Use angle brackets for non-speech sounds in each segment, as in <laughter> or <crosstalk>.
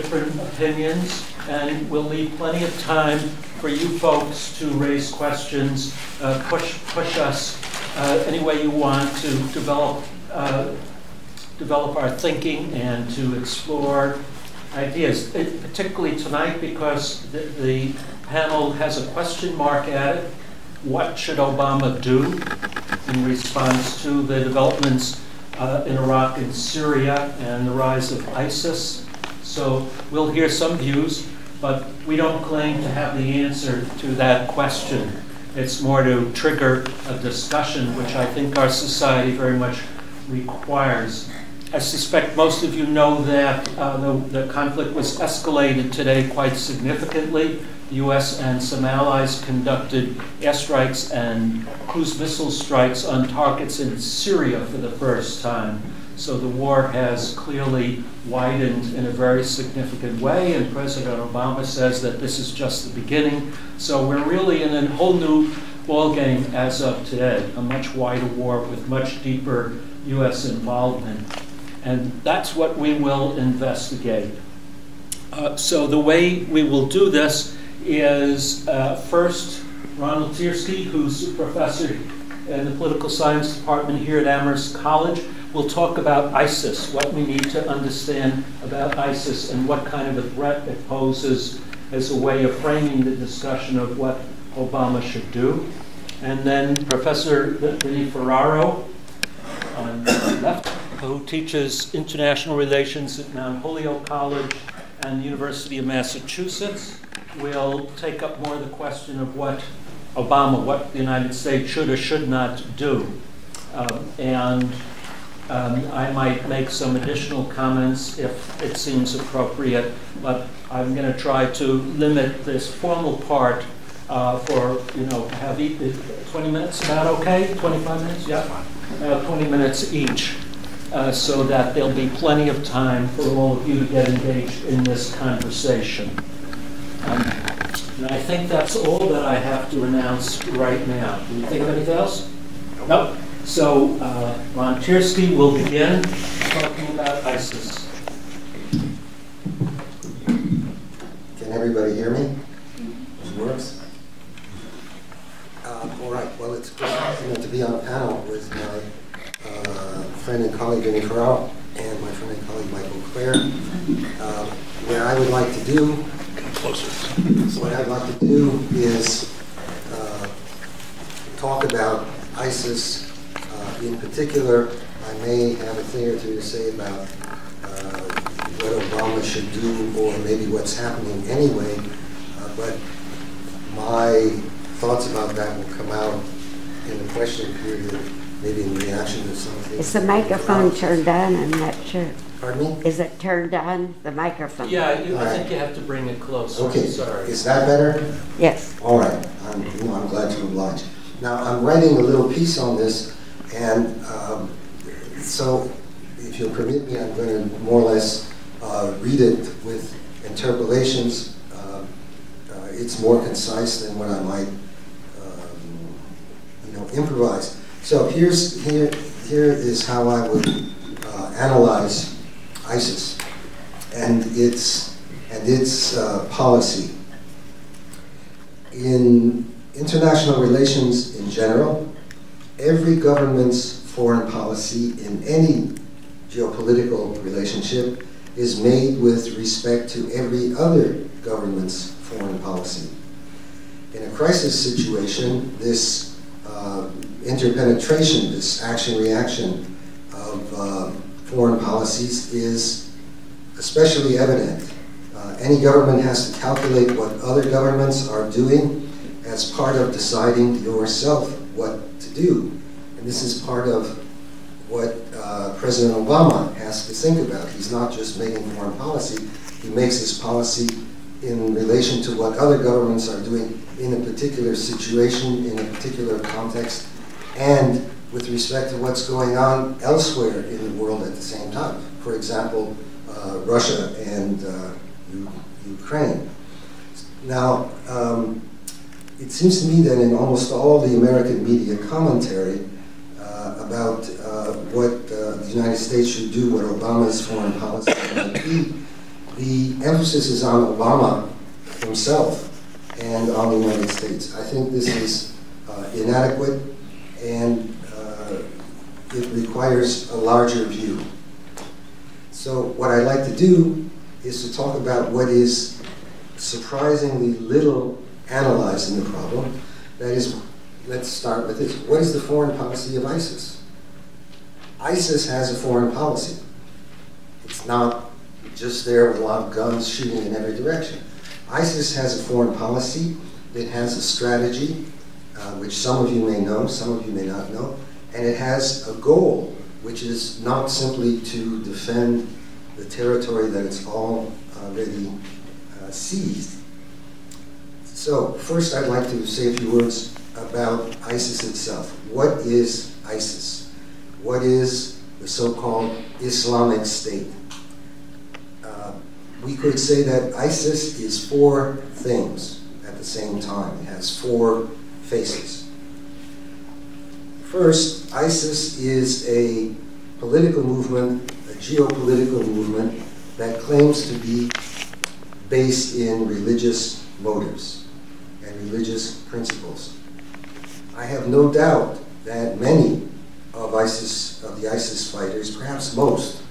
different opinions, and we'll leave plenty of time for you folks to raise questions, uh, push, push us uh, any way you want to develop, uh, develop our thinking and to explore ideas, it, particularly tonight because the, the panel has a question mark at it. What should Obama do in response to the developments uh, in Iraq and Syria and the rise of ISIS? So we'll hear some views, but we don't claim to have the answer to that question. It's more to trigger a discussion, which I think our society very much requires. I suspect most of you know that uh, the, the, conflict was escalated today quite significantly. The U.S. and some allies conducted airstrikes and cruise missile strikes on targets in Syria for the first time. So the war has clearly widened in a very significant way, and President Obama says that this is just the beginning. So we're really in a whole new ballgame as of today, a much wider war with much deeper U.S. involvement. And that's what we will investigate. Uh, so the way we will do this is uh, first Ronald Tiersky, who's a professor in the political science department here at Amherst College, will talk about ISIS, what we need to understand about ISIS and what kind of a threat it poses as a way of framing the discussion of what Obama should do. And then Professor Vinnie Ferraro on the left who teaches international relations at Mount Holyoke College and the University of Massachusetts, will take up more the question of what Obama, what the United States should or should not do. Um, and um, I might make some additional comments if it seems appropriate, but I'm going to try to limit this formal part uh, for, you know, have 20 minutes, about okay? 25 minutes? Yeah. Uh, 20 minutes each uh, so that there'll be plenty of time for all of you to get engaged in this conversation. Um, and I think that's all that I have to announce right now. Do you think of anything else? Nope. So uh, Ron Tiersky will begin talking about ISIS. Can everybody hear me? It works? Uh, all right. Well, it's great to be on a panel with my uh, friend and colleague Vinnie Ferraro and my friend and colleague Michael Klare. Uh, what I would like to do, closer. So what I'd like to do is uh, talk about ISIS. In particular, I may have a thing or two to say about uh, what Obama should do or maybe what's happening anyway. Uh, but my thoughts about that will come out in the question period maybe in reaction to something. Is the microphone turned on? I'm not sure. Pardon me? Is it turned on, the microphone? Yeah, you, I think you have to bring it closer. Okay, sorry. Is that better? Yes. All right, I'm, I'm glad to oblige. Now, I'm writing a little piece on this, and um, so if you'll permit me, I'm going to more or less uh, read it with interpolations. Uh, uh, it's more concise than what I might, um, you know, improvise. So here's here here is how I would uh, analyze ISIS and its and its uh, policy in international relations in general. Every government's foreign policy in any geopolitical relationship is made with respect to every other government's foreign policy. In a crisis situation, this uh, interpenetration, this action-reaction of uh, foreign policies is especially evident. Uh, any government has to calculate what other governments are doing as part of deciding yourself do. And this is part of what uh, President Obama has to think about. He's not just making foreign policy, he makes his policy in relation to what other governments are doing in a particular situation, in a particular context, and with respect to what's going on elsewhere in the world at the same time. For example, uh, Russia and uh, Ukraine. Now, um, it seems to me that in almost all the American media commentary uh, about uh, what uh, the United States should do, what Obama's foreign policy might be, the emphasis is on Obama himself and on the United States. I think this is uh, inadequate and uh, it requires a larger view. So what I'd like to do is to talk about what is surprisingly little analyzed in the problem. That is, let's start with this. What is the foreign policy of ISIS? ISIS has a foreign policy. It's not just there with a lot of guns shooting in every direction. ISIS has a foreign policy. It has a strategy, uh, which some of you may know, some of you may not know, and it has a goal, which is not simply to defend the territory that it's already uh, seized. So first I'd like to say a few words about ISIS itself. What is ISIS? What is the so-called Islamic State? Uh, we could say that ISIS is four things at the same time. It has four faces. First, ISIS is a political movement, a geopolitical movement that claims to be based in religious motives religious principles. I have no doubt that many of ISIS, of the ISIS fighters, perhaps most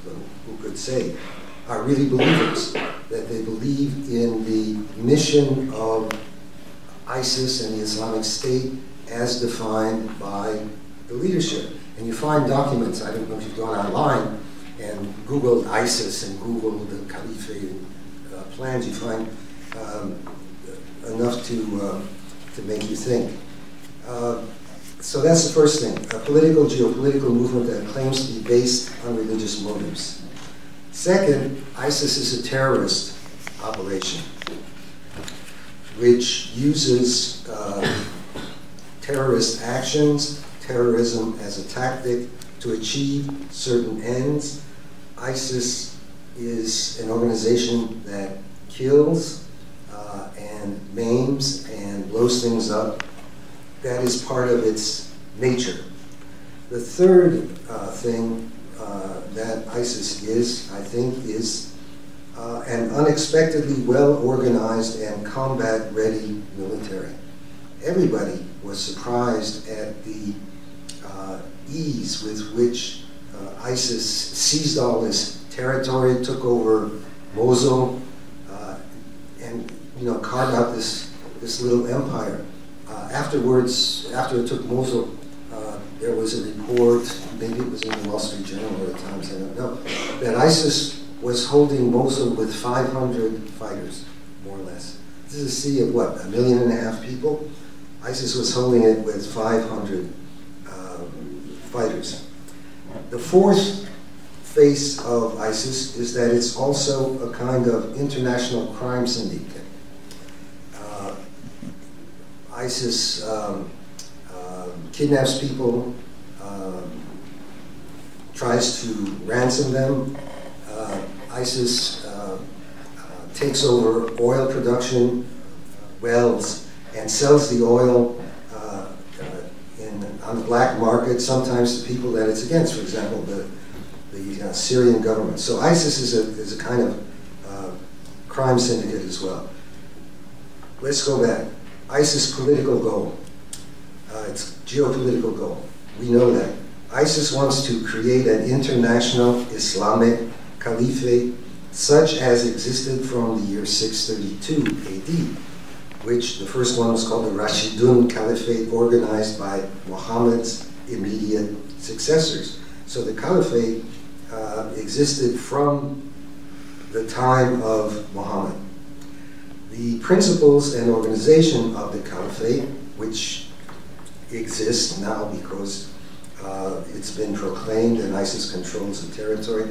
who could say, are really believers, that they believe in the mission of ISIS and the Islamic State as defined by the leadership. And you find documents, I don't know if you've gone online and Googled ISIS and Googled the Caliphate uh, plans, you find um, enough to, uh, to make you think. Uh, so that's the first thing, a political, geopolitical movement that claims to be based on religious motives. Second, ISIS is a terrorist operation which uses uh, terrorist actions, terrorism as a tactic to achieve certain ends. ISIS is an organization that kills maims and blows things up. That is part of its nature. The third uh, thing uh, that ISIS is, I think, is uh, an unexpectedly well-organized and combat-ready military. Everybody was surprised at the uh, ease with which uh, ISIS seized all this territory, took over Mosul, you know carved out this this little empire. Uh, afterwards, after it took Mosul, uh, there was a report, maybe it was in the Wall Street Journal or the Times, I don't know, that ISIS was holding Mosul with 500 fighters, more or less. This is a city of what, a million and a half people? ISIS was holding it with 500 um, fighters. The fourth face of ISIS is that it's also a kind of international crime syndicate. Uh, ISIS um, uh, kidnaps people, um, tries to ransom them, uh, ISIS uh, uh, takes over oil production wells and sells the oil uh, in, on the black market, sometimes to people that it's against, for example, the, the Syrian government. So ISIS is a, is a kind of crime syndicate as well. Let's go back. ISIS political goal. Uh, it's geopolitical goal. We know that. ISIS wants to create an international Islamic caliphate such as existed from the year 632 AD, which the first one was called the Rashidun Caliphate organized by Muhammad's immediate successors. So the caliphate uh, existed from the time of Muhammad. The principles and organization of the caliphate, which exists now because uh, it's been proclaimed and ISIS controls the territory,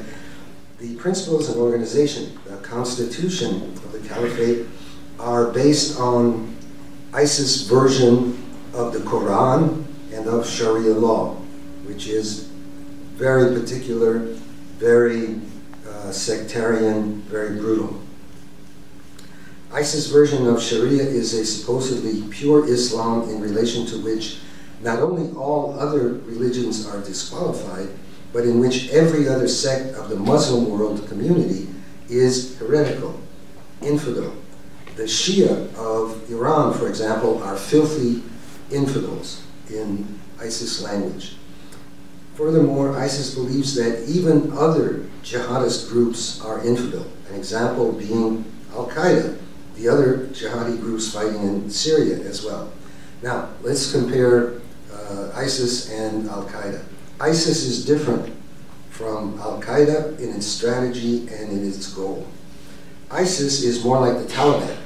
the principles and organization, the constitution of the caliphate, are based on ISIS version of the Quran and of Sharia law, which is very particular, very uh, sectarian, very brutal. ISIS version of Sharia is a supposedly pure Islam in relation to which not only all other religions are disqualified, but in which every other sect of the Muslim world community is heretical, infidel. The Shia of Iran, for example, are filthy infidels in ISIS language. Furthermore, ISIS believes that even other jihadist groups are infidel, an example being Al Qaeda, the other jihadi groups fighting in Syria as well. Now, let's compare uh, ISIS and Al Qaeda. ISIS is different from Al Qaeda in its strategy and in its goal. ISIS is more like the Taliban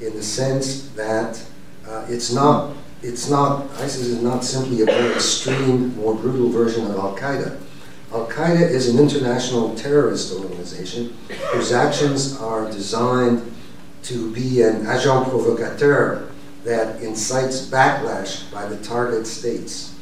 in the sense that uh, it's not it's not, ISIS is not simply a very extreme, more brutal version of Al Qaeda. Al Qaeda is an international terrorist organization whose actions are designed to be an agent provocateur that incites backlash by the target states.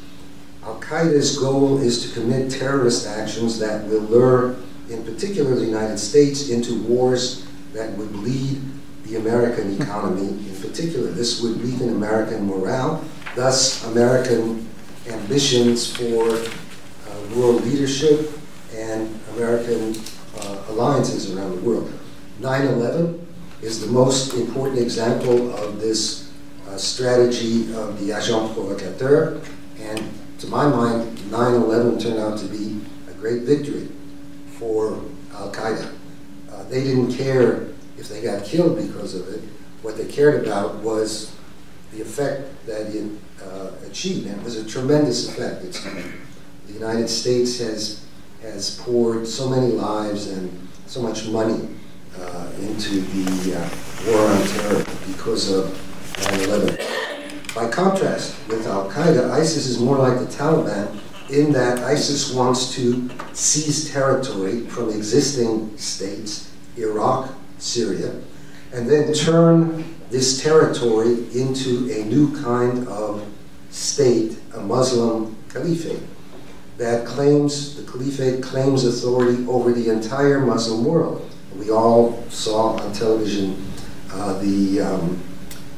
Al Qaeda's goal is to commit terrorist actions that will lure, in particular, the United States into wars that would lead the American economy in particular. This would weaken American morale, thus American ambitions for uh, world leadership and American uh, alliances around the world. 9-11 is the most important example of this uh, strategy of the agent provocateur, and to my mind, 9-11 turned out to be a great victory for Al-Qaeda. Uh, they didn't care if they got killed because of it. What they cared about was the effect that it uh, achieved, and it was a tremendous effect. It's, the United States has has poured so many lives and so much money into the uh, war on terror because of 9/11. By contrast with Al Qaeda, ISIS is more like the Taliban in that ISIS wants to seize territory from existing states, Iraq, Syria, and then turn this territory into a new kind of state, a Muslim caliphate that claims, the caliphate claims authority over the entire Muslim world. We all saw on television uh, the, um,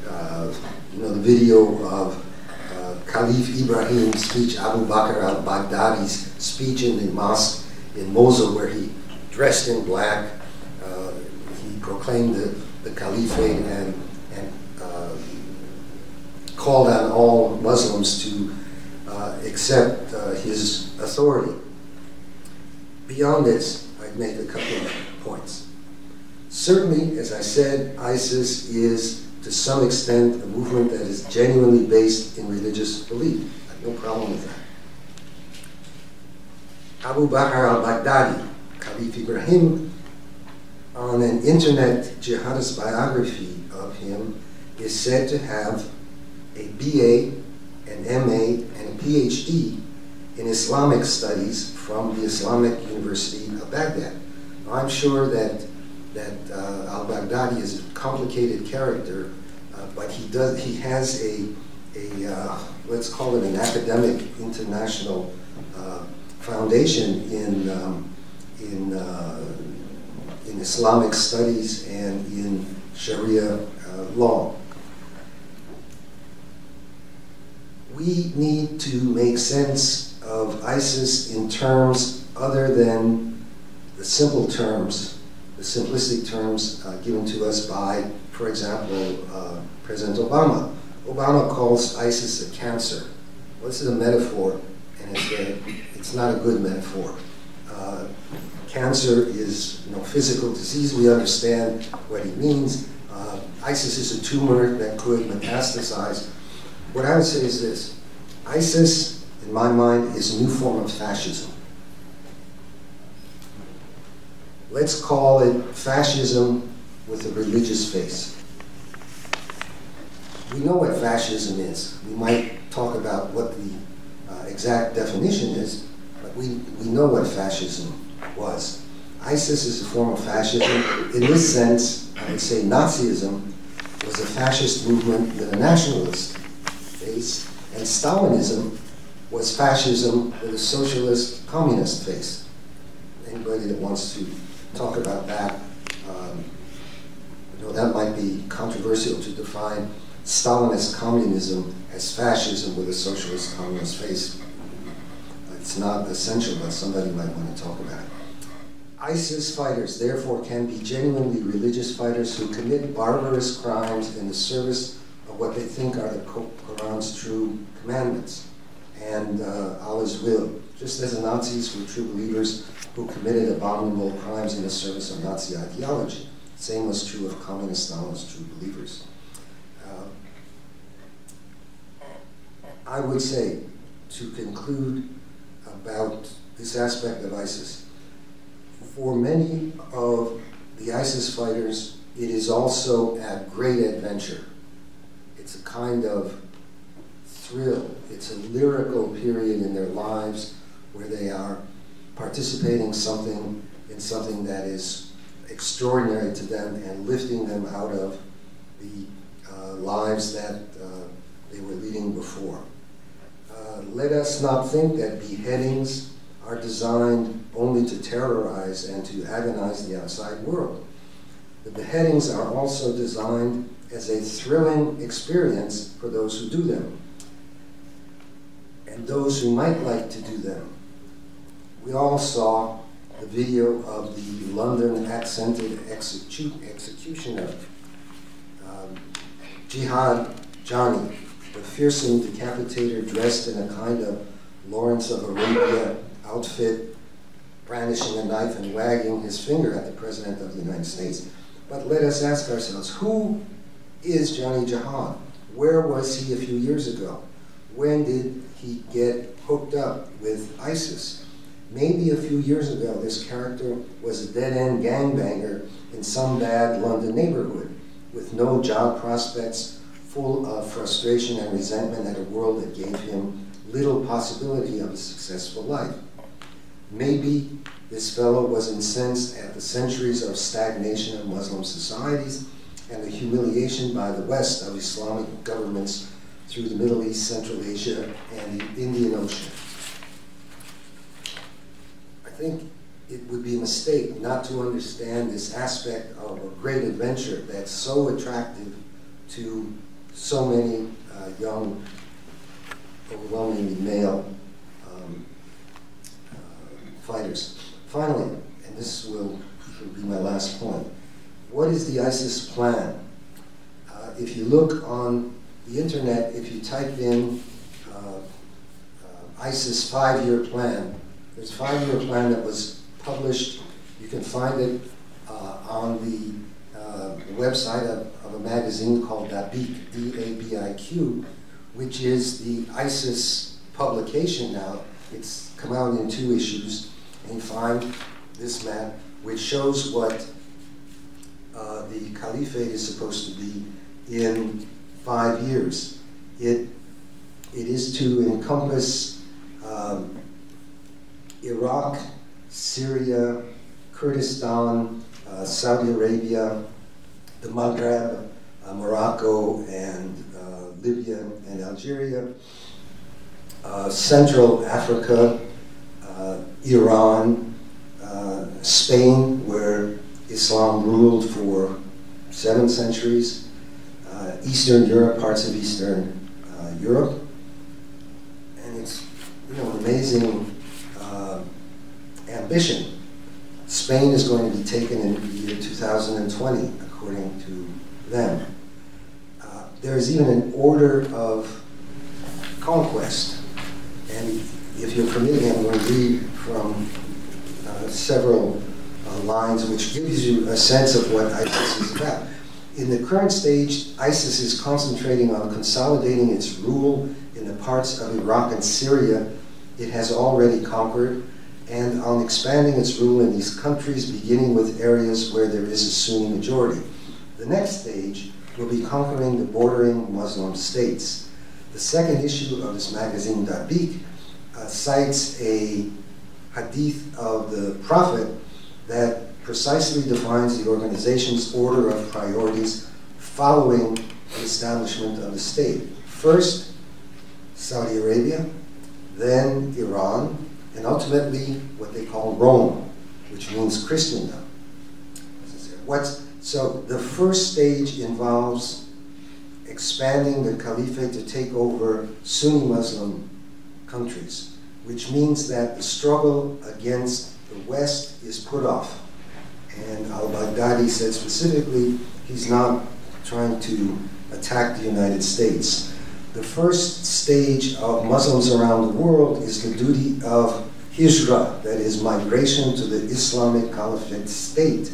uh, you know, the video of uh, Caliph Ibrahim's speech, Abu Bakr al-Baghdadi's speech in the mosque in Mosul where he dressed in black, he proclaimed the, the caliphate and, and uh, called on all Muslims to uh, accept uh, his authority. Beyond this, I'd make a couple of points. Certainly, as I said, ISIS is to some extent a movement that is genuinely based in religious belief. I have no problem with that. Abu Bakr al-Baghdadi, Caliph Ibrahim on an internet jihadist biography of him is said to have a BA, an MA, and a PhD in Islamic studies from the Islamic University of Baghdad. I'm sure that that uh, al-Baghdadi is a complicated character, uh, but he does he has a a uh, let's call it an academic international uh, foundation in um, in uh, in Islamic studies and in Sharia uh, law. We need to make sense of ISIS in terms other than the simple terms, the simplistic terms uh, given to us by, for example, uh, President Obama. Obama calls ISIS a cancer. Well, this is a metaphor, and it's, a, it's not a good metaphor. Uh, Cancer is you know, physical disease. We understand what he means. Uh, ISIS is a tumor that could metastasize. What I would say is this. ISIS, in my mind, is a new form of fascism. Let's call it fascism with a religious face. We know what fascism is. We might talk about what the uh, exact definition is, but we, we know what fascism was. ISIS is a form of fascism. In this sense, I would say Nazism was a fascist movement with a nationalist face, and Stalinism was fascism with a socialist communist face. Anybody that wants to talk about that, um, you know, that might be controversial to define Stalinist communism as fascism with a socialist communist face. It's not essential, but somebody might want to talk about it. ISIS fighters, therefore, can be genuinely religious fighters who commit barbarous crimes in the service of what they think are the Quran's true commandments and uh, Allah's will, just as the Nazis were true believers who committed abominable crimes in the service of Nazi ideology. Same was true of communist Stalin's true believers. Uh, I would say, to conclude about this aspect of ISIS, for many of the ISIS fighters, it is also a great adventure. It's a kind of thrill. It's a lyrical period in their lives where they are participating something in something that is extraordinary to them and lifting them out of the uh, lives that uh, they were leading before. Uh, let us not think that beheadings are designed only to terrorize and to agonize the outside world. The beheadings are also designed as a thrilling experience for those who do them and those who might like to do them. We all saw the video of the London accented execu executioner, um, Jihad Johnny, the fearsome decapitator dressed in a kind of Lawrence of Arabia outfit, brandishing a knife and wagging his finger at the President of the United States. But let us ask ourselves, who is Johnny Jihad? Where was he a few years ago? When did he get hooked up with ISIS? Maybe a few years ago, this character was a dead-end gangbanger in some bad London neighborhood with no job prospects, full of frustration and resentment at a world that gave him little possibility of a successful life. Maybe this fellow was incensed at the centuries of stagnation of Muslim societies and the humiliation by the West of Islamic governments through the Middle East, Central Asia, and the Indian Ocean. I think it would be a mistake not to understand this aspect of a great adventure that's so attractive to so many uh, young, overwhelmingly male um, uh, fighters. Finally, and this will, will, be my last point, what is the ISIS plan? Uh, if you look on the internet, if you type in uh, uh, ISIS five-year plan, there's a five-year plan that was published. You can find it uh, on the, uh, website of, of, a magazine called Dabiq, D-A-B-I-Q, which is the ISIS publication now. It's come out in two issues, and you find this map, which shows what uh, the caliphate is supposed to be in five years. It, it is to encompass um, Iraq, Syria, Kurdistan, uh, Saudi Arabia, the Maghreb, uh, Morocco, and uh, Libya and Algeria, uh, Central Africa, uh, Iran, Spain, where Islam ruled for seven centuries, Eastern Europe, parts of Eastern Europe, and it's you know amazing ambition. Spain is going to be taken in the year 2020, according to them. Uh, there is even an order of conquest. And if you're permit me, I'm going to read from uh, several uh, lines which gives you a sense of what ISIS is about. In the current stage, ISIS is concentrating on consolidating its rule in the parts of Iraq and Syria it has already conquered and on expanding its rule in these countries, beginning with areas where there is a Sunni majority. The next stage will be conquering the bordering Muslim states. The second issue of this magazine, Dabiq, uh, cites a hadith of the Prophet that precisely defines the organization's order of priorities following the establishment of the state. First, Saudi Arabia, then Iran, and ultimately what they call Rome, which means Christendom. What's, so the first stage involves expanding the caliphate to take over Sunni Muslim countries, which means that the struggle against the West is put off. And al-Baghdadi said specifically, he's not trying to attack the United States. The first stage of Muslims around the world is the duty of hijrah, that is migration to the Islamic Caliphate state.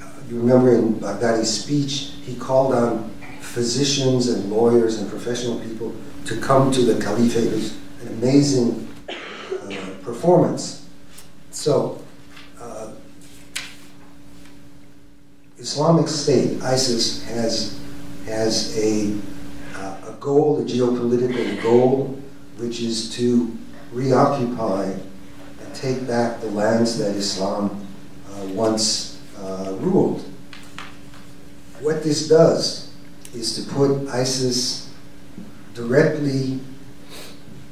Uh, you remember in Baghdadi's speech, he called on physicians and lawyers and professional people to come to the Caliphate. It was an amazing uh, performance. So, uh, Islamic State, ISIS, has, has a goal, a geopolitical goal, which is to reoccupy and take back the lands that Islam uh, once uh, ruled. What this does is to put ISIS directly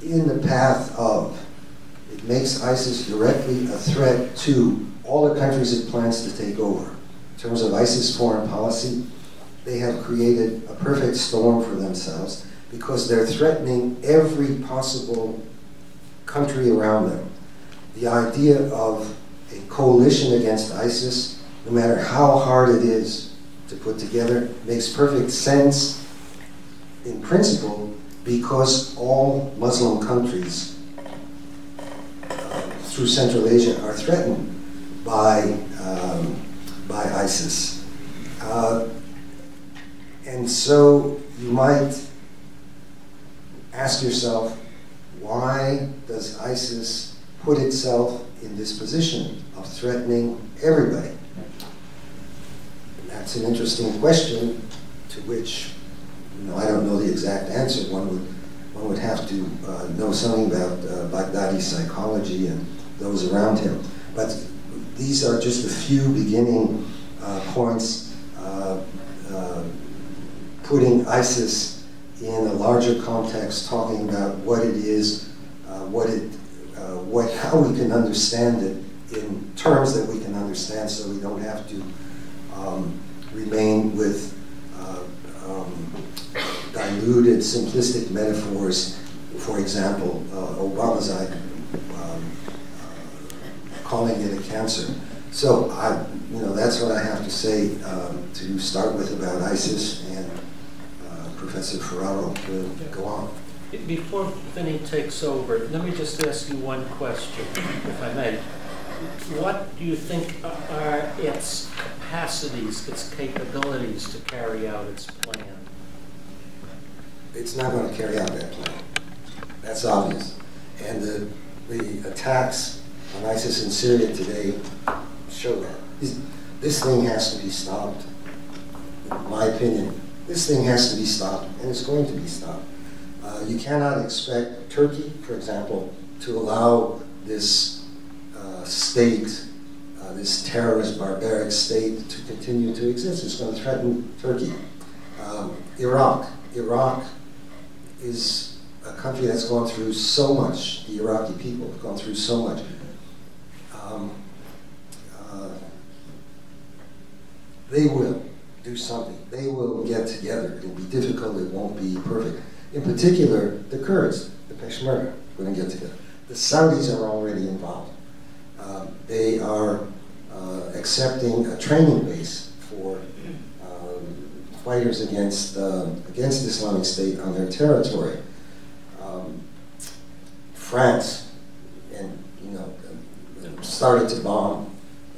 in the path of, it makes ISIS directly a threat to all the countries it plans to take over. In terms of ISIS foreign policy, they have created a perfect storm for themselves because they're threatening every possible country around them. The idea of a coalition against ISIS, no matter how hard it is to put together, makes perfect sense in principle because all Muslim countries uh, through Central Asia are threatened by, um, by ISIS. Uh, and so you might ask yourself, why does ISIS put itself in this position of threatening everybody? And that's an interesting question to which you know, I don't know the exact answer. One would, one would have to uh, know something about uh, Baghdadi's psychology and those around him. But these are just a few beginning uh, points uh, uh, putting ISIS in a larger context, talking about what it is, uh, what it, uh, what, <laughs> how we can understand it in terms that we can understand, so we don't have to um, remain with uh, um, diluted, simplistic metaphors. For example, uh, Obama's um, uh, calling it a cancer. So I, you know, that's what I have to say um, to start with about ISIS Professor Ferraro to go on. Before Vinny takes over, let me just ask you one question, if I may. What do you think are its capacities, its capabilities to carry out its plan? It's not going to carry out that plan. That's obvious. And the, the attacks on ISIS in Syria today show that. This thing has to be stopped, in my opinion. This thing has to be stopped, and it's going to be stopped. Uh, you cannot expect Turkey, for example, to allow this uh, state, uh, this terrorist, barbaric state, to continue to exist. It's going to threaten Turkey. Um, Iraq. Iraq is a country that's gone through so much. The Iraqi people have gone through so much. Um, uh, they will do something. They will get together. It'll be difficult. It won't be perfect. In particular, the Kurds, the Peshmerga, going to get together. The Saudis are already involved. Um, they are uh, accepting a training base for um, fighters against uh, against Islamic State on their territory. Um, France, and you know, started to bomb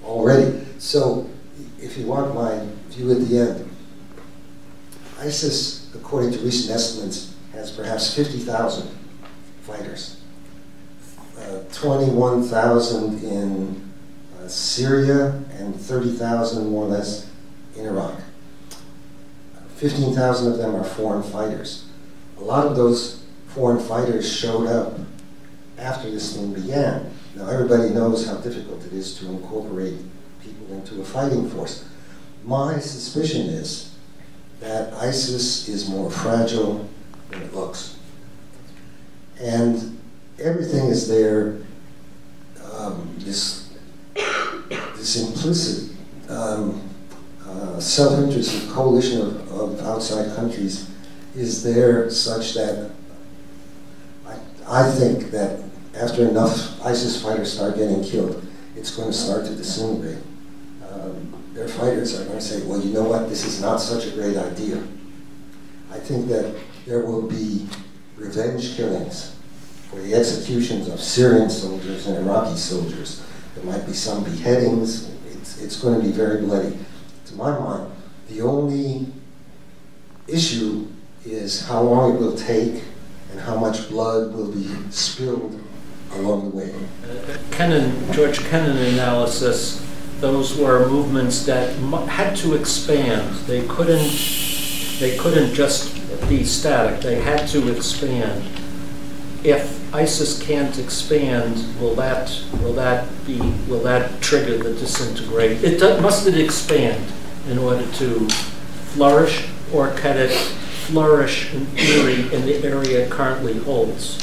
already. So, if you want my view at the end. ISIS, according to recent estimates, has perhaps 50,000 fighters. Uh, 21,000 in uh, Syria and 30,000 more or less in Iraq. 15,000 of them are foreign fighters. A lot of those foreign fighters showed up after this thing began. Now everybody knows how difficult it is to incorporate people into a fighting force. My suspicion is that ISIS is more fragile than it looks. And everything is there, um, this, this implicit um, uh, self-interest coalition of, of outside countries is there such that I, I think that after enough ISIS fighters start getting killed, it's going to start to disintegrate. Um, their fighters are going to say, well, you know what, this is not such a great idea. I think that there will be revenge killings for the executions of Syrian soldiers and Iraqi soldiers. There might be some beheadings. It's, it's going to be very bloody. To my mind, the only issue is how long it will take and how much blood will be spilled along the way. Kennan, George Kennan analysis, those were movements that had to expand. They couldn't, they couldn't just be static, they had to expand. If ISIS can't expand, will that, will that be, will that trigger the disintegration? It, must it expand in order to flourish, or can it flourish in theory in the area it currently holds?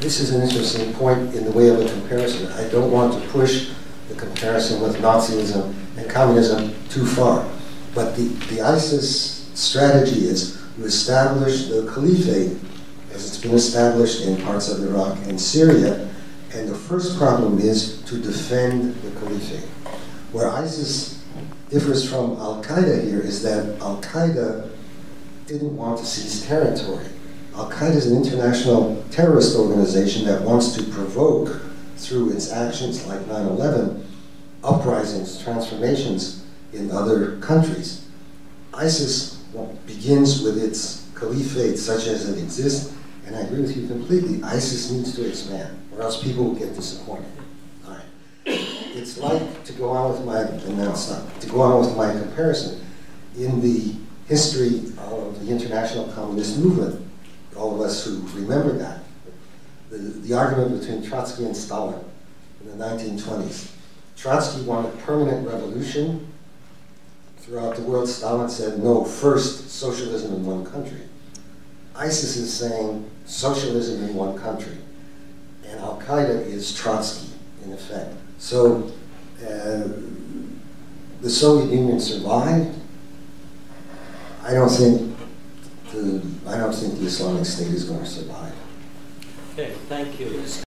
This is an interesting point in the way of a comparison. I don't want to push the comparison with Nazism and communism too far. But the, the ISIS strategy is to establish the caliphate as it's been established in parts of Iraq and Syria. And the first problem is to defend the caliphate. Where ISIS differs from Al Qaeda here is that Al Qaeda didn't want to seize territory. Al Qaeda is an international terrorist organization that wants to provoke, through its actions like 9 11, uprisings, transformations in other countries. ISIS begins with its caliphate such as it exists, and I agree with you completely. ISIS needs to expand, or else people will get disappointed. All right. It's like to go on with my, and now stop, to go on with my comparison. In the history of the international communist movement, all of us who remember that, the, the argument between Trotsky and Stalin in the 1920s. Trotsky wanted permanent revolution throughout the world. Stalin said, no, first socialism in one country. ISIS is saying socialism in one country. And Al Qaeda is Trotsky, in effect. So uh, the Soviet Union survived. I don't think the, I don't think the Islamic State is going to survive. Okay, thank you.